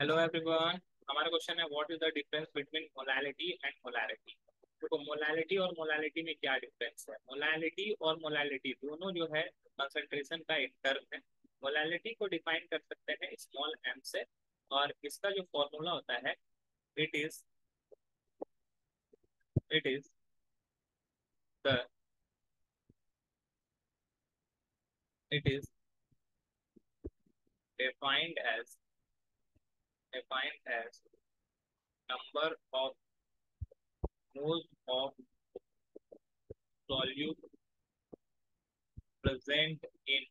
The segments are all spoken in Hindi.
हेलो एवरीवन हमारा क्वेश्चन है what is the difference between molality and molarity देखो मोलैलिटी और मोलैलिटी में क्या डिफरेंस है? मोलैलिटी और मोलैलिटी दोनों जो है कंसंट्रेशन का एक टर्म है। मोलैलिटी को डिफाइन कर सकते हैं स्मॉल एम से और इसका जो फॉर्मूला होता है it is it is the it is defined as defined as number of moles of solute present in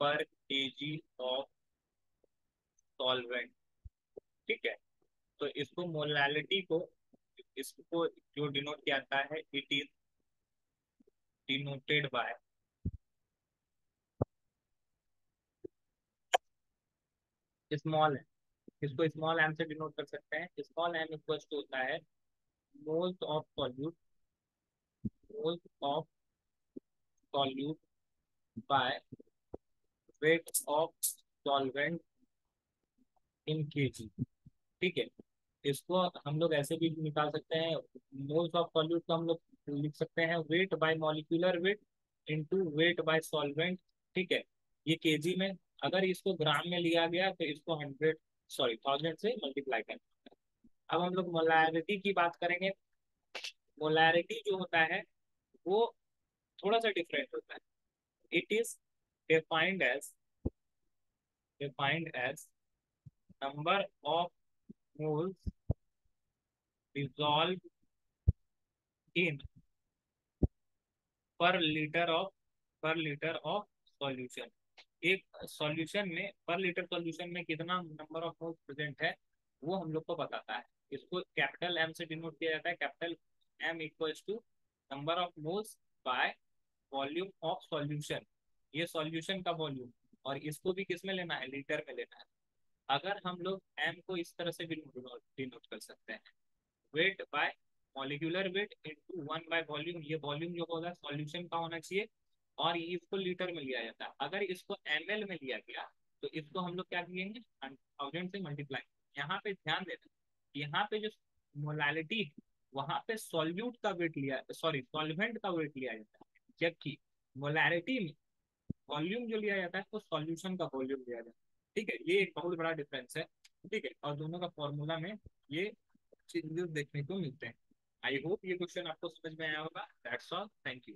per kg of solvent ठीक है तो इसको मोलालिटी को इसको जो डिनोट किया जाता है it is denoted by small M इसको स्मॉल एम से डिनोट कर सकते हैं? स्मॉल एम इक्वल टू होता है moles of solute moles of solute by weight of solvent in kg ठीक है? इसको हम लोग ऐसे भी निकाल सकते हैं। मोल्स ऑफ़ सॉल्यूट को हम लोग लिख सकते हैं weight by molecular weight into weight by solvent ठीक है? ये केजी में अगर इसको ग्राम में लिया गया तो इसको हंड्रेड सॉरी थाउज़ेंड से मल्टीप्लाई करना अब हम लोग मोलैरिटी की बात करेंगे। मोलैरिटी जो होता है, वो थोड़ा सा डिफरेंट होता है। It is defined as defined as number of moles dissolved in per liter of, per liter of solution एक सॉल्यूशन में पर लीटर सॉल्यूशन में कितना नंबर ऑफ़ मोल्स प्रेजेंट है, वो हम लोग को बताता है। इसको कैपिटल एम से डिनोट किया जाता है। Capital M equals to number of moles by volume of solution ये सॉल्यूशन का वॉल्यूम और इसको भी किसमें लेना है? लीटर में लेना है। अगर हम लोग एम को इस तरह से भी डिनोट कर सकते हैं। Weight by molecular weight into one by volume ये वॉल्यूम जो होगा सॉल्यूशन का होना चाहिए। और इसको लीटर में लिया जाता है। अगर इसको एमएल में लिया गया तो इसको हम लोग क्या करेंगे थाउज़ेंड से मल्टीप्लाई यहाँ पे ध्यान देना, यहाँ पे जो मोलालिटी वहाँ पे सॉल्यूट का वेट लिया सॉरी सॉल्वेंट का वेट लिया जाता है। जबकि मोलारिटी में वॉल्यूम जो लिया जाता है वो सॉल्यूशन का वॉल्यूम लिया जाता है। ठीक है? ये एक बहुत बड़ा डिफरेंस है। ठीक है? और दोनों का फॉर्मूला में ये चेंजेस देखने को मिलते हैं। आई होप ये क्वेश्चन आपको समझ में आया होगा। That's all thank you